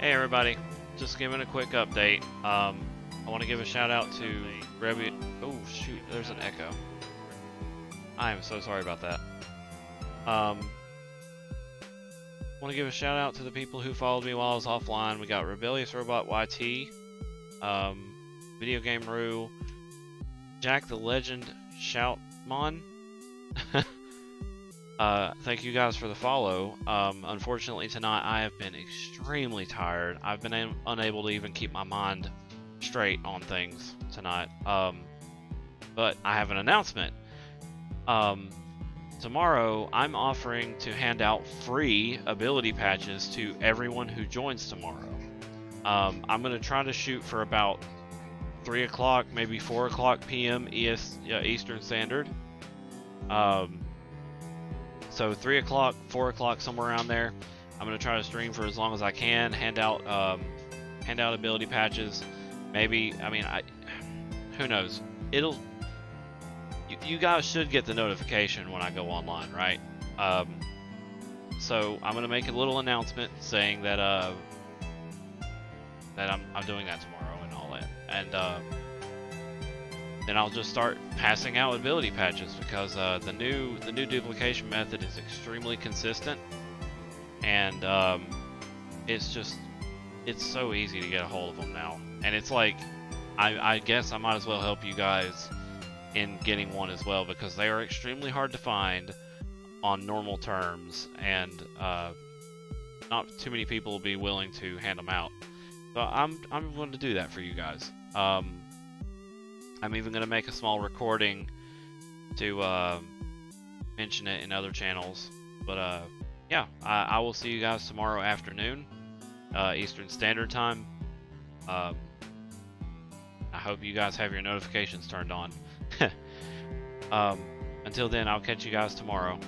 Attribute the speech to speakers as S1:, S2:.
S1: Hey everybody, just giving a quick update. Um, I want to give a shout out to Rebby. Oh shoot, there's an echo. I am so sorry about that. Um, want to give a shout out to the people who followed me while I was offline. We got Rebellious Robot YT, um, Video Game Rue, Jack the Legend Shoutmon. Uh, thank you guys for the follow. Um, unfortunately, tonight I have been extremely tired. I've been unable to even keep my mind straight on things tonight. Um, but I have an announcement. Um, tomorrow, I'm offering to hand out free ability patches to everyone who joins tomorrow. Um, I'm going to try to shoot for about 3 o'clock, maybe 4 o'clock p.m. ES, uh, Eastern Standard. Um, so three o'clock, four o'clock, somewhere around there. I'm gonna try to stream for as long as I can. Hand out, um, hand out ability patches. Maybe, I mean, I, who knows? It'll. You, you guys should get the notification when I go online, right? Um, so I'm gonna make a little announcement saying that uh, that I'm I'm doing that tomorrow and all that, and uh, then I'll just start passing out ability patches because uh, the new the new duplication method is extremely consistent, and um, it's just it's so easy to get a hold of them now. And it's like, I, I guess I might as well help you guys in getting one as well because they are extremely hard to find on normal terms, and uh, not too many people will be willing to hand them out. So I'm I'm willing to do that for you guys. Um, I'm even going to make a small recording to uh, mention it in other channels. But uh, yeah, I, I, will see you guys tomorrow afternoon, uh, Eastern Standard Time. Um, I hope you guys have your notifications turned on. um, until then, I'll catch you guys tomorrow.